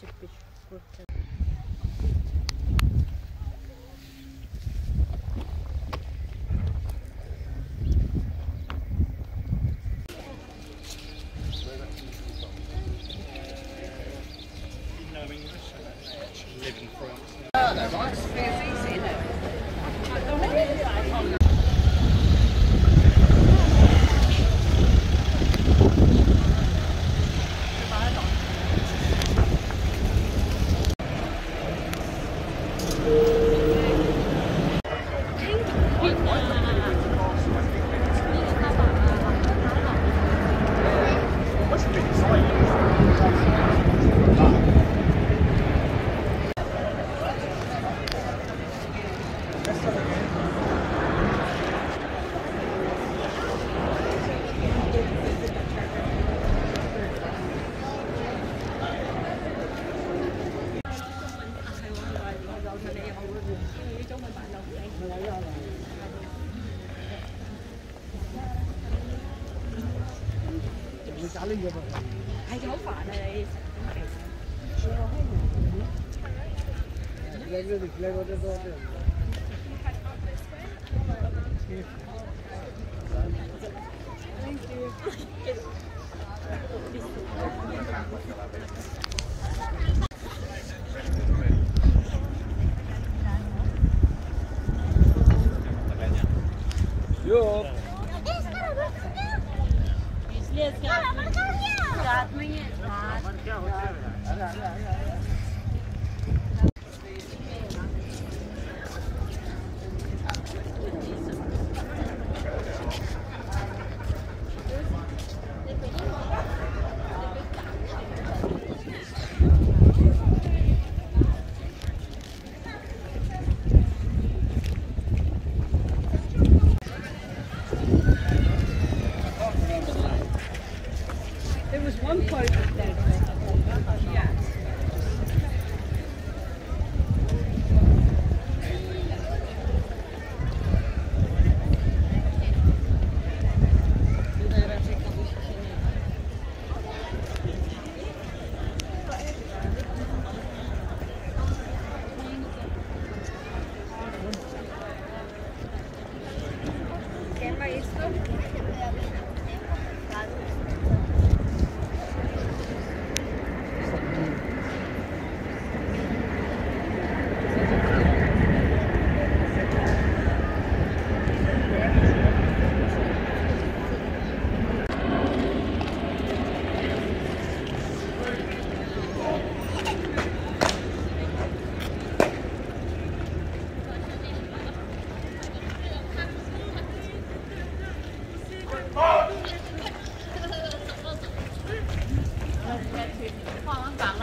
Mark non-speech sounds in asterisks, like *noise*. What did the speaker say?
кирпич. Вот 係好煩啊你。Thank äh, you. *laughs* रात हाँ, में ही है। Yeah. 画完板